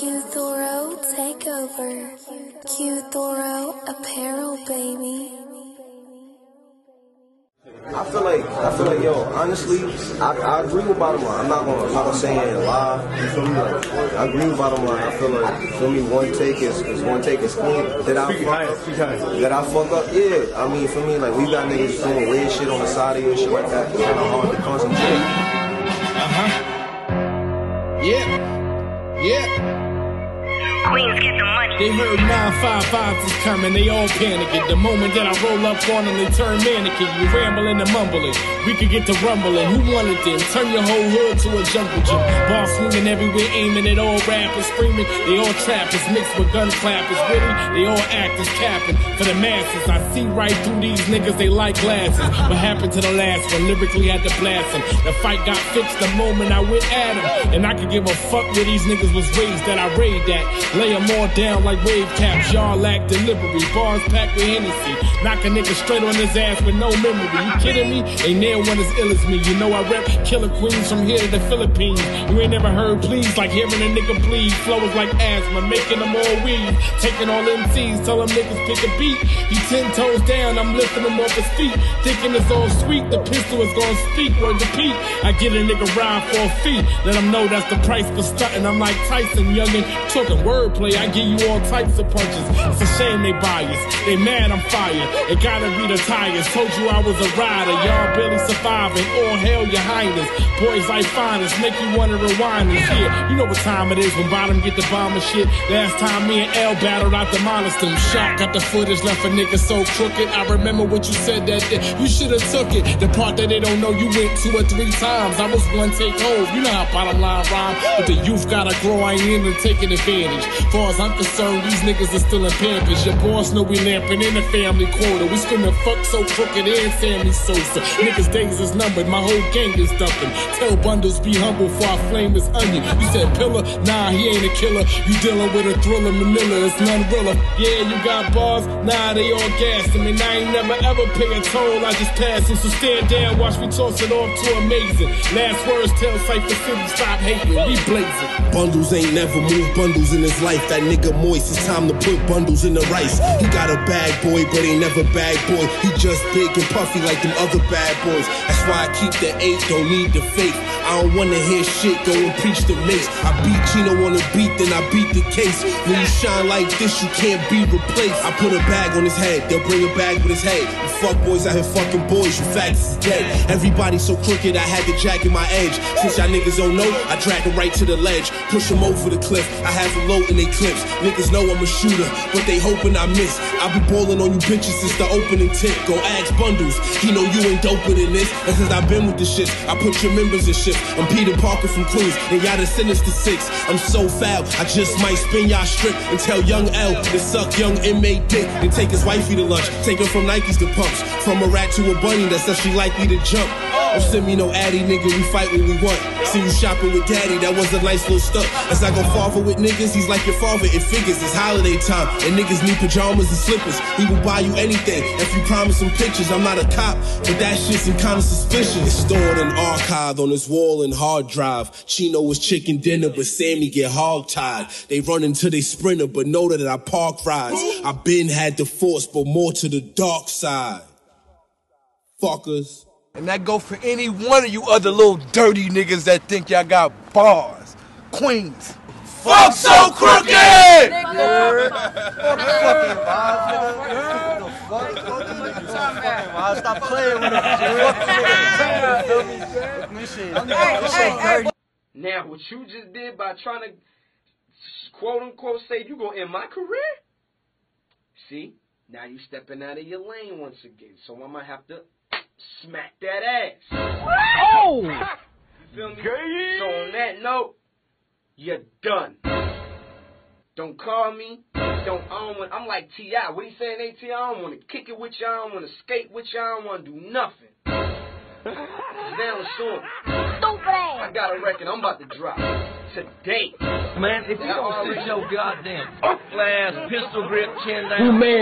Q Thoro takeover. Q Thoro apparel, baby. I feel like I feel like yo, honestly, I, I agree with Bottem Line. I'm not gonna I'm not gonna say it and lie. You feel me? Like, I agree with Bottem Line. I feel like you feel me, one take is, is one take is clean. That I Speak fuck higher, up. That I fuck up, yeah. I mean for me, like we got niggas doing weird shit on the side of you and shit like that. It's kinda hard to concentrate. Uh-huh. Yeah. Yeah. Queens get the money. They heard 955 is coming, they all panicking. The moment that I roll up on them, they turn mannequin. You rambling and mumbling. We could get to rumbling. Who wanted them? Turn your whole hood to a jungle gym. Ball swinging everywhere, aiming at all rappers, screaming. They all trappers, mixed with gun clappers. Really, they all actors, capping for the masses. I see right through these niggas, they like glasses. What happened to the last one? Lyrically had to blast them. The fight got fixed the moment I went at him. And I could give a fuck where these niggas was raised that I raid at. Lay them all down like wave caps. Y'all lack delivery. Bars packed with Hennessy. Knock a nigga straight on his ass with no memory. You kidding me? Ain't there one as ill as me. You know I rep killer queens from here to the Philippines. You ain't never heard please like hearing a nigga plead. Flow is like asthma, making them all weed. Taking all MCs, tell them niggas pick a beat. He ten toes down, I'm lifting him off his feet. Thinking it's all sweet, the pistol is gonna speak. Word to Pete, I get a nigga ride for a fee. Let him know that's the price for stunting. I'm like Tyson, youngin', talking wordplay. I give you all types of punches. It's a shame they biased. They mad I'm fired. It gotta be the tires. Told you I was a rider. Y'all barely surviving. All hail your highness. Boys like finest make you wanna rewind this year. You know what time it is when bottom get the bomb and shit. Last time me and L battled out the them. Shot got the footage left a nigga so crooked. I remember what you said that day. You should've took it. The part that they don't know you went two or three times. I was one take home. You know how Bottem Line rhyme. But the youth gotta grow. I ain't even taking advantage. Far as I'm concerned, these niggas are still in pampers. Your boss know we lamping in the family quota. We screaming fuck so crooked and Sammy Sosa. Niggas days is numbered. My whole gang is dumping. Tell bundles be humble for I flame this onion. You said pillar? Nah, he ain't a killer. You dealing with a thriller, Manila. It's none realer. Yeah, you got bars. Nah, they all gassing. And I ain't never ever pay a toll. I just pass them. So stand down, watch me toss it off to Amazen. Last words tell Cypher City stop hating. We blazing. Bundles ain't never moved bundles in life. That nigga moist, it's time to put bundles in the rice. He got a bag boy, but ain't never bag boy. He just big and puffy like them other bad boys. That's why I keep the eight, don't need the fake. I don't wanna hear shit, go and preach the mace. I beat Chino on the beat, then I beat the case. When you shine like this, you can't be replaced. I put a bag on his head, they'll bring a bag with his head. You fuck boys out here fucking boys, you facts is dead. Everybody so crooked, I had to jack in my edge. Since y'all niggas don't know, I drag him right to the ledge. Push him over the cliff, I have him low in they clips. Niggas know I'm a shooter, but they hoping I miss. I be balling on you bitches since the opening tip. Go ask bundles, he know you ain't doper than this. And since I've been with the shit, I put your members in shit. I'm Peter Parker from Queens, and y'all the sinister six. I'm so foul, I just might spin y'all strip and tell young L to suck young inmate dick and take his wifey to lunch. Take her from Nikes to pumps, from a rat to a bunny that's actually likely to jump. Don't send me no addy, nigga, we fight when we want. See you shopping with daddy, that was a nice little stuff. As I go father with niggas, he's like your father, it figures. It's holiday time, and niggas need pajamas and slippers. He will buy you anything if you promise him pictures. I'm not a cop, but that shit's some kind of suspicious. It's stored and archived on his wall and hard drive. Chino was chicken dinner, but Sammy get hog tied. They run into they sprinter, but know that I park rides. I been had the force, but more to the dark side. Fuckers. And that go for any one of you other little dirty niggas that think y'all got bars. Queens. Fuck so crooked! Stop playing with it. Now, what you just did by trying to quote unquote say you gonna end my career? See, now you stepping out of your lane once again. So I'm gonna have to smack that ass. Oh! You feel me? So on that note, you're done. Don't call me. Don't I don't want I'm like T.I. What you saying, AT? I don't wanna kick it with you, I don't wanna skate with you, I don't wanna do nothing. Down soon. I got a record I'm about to drop today. Man, if you don't sit your goddamn flash pistol grip chin down. Who man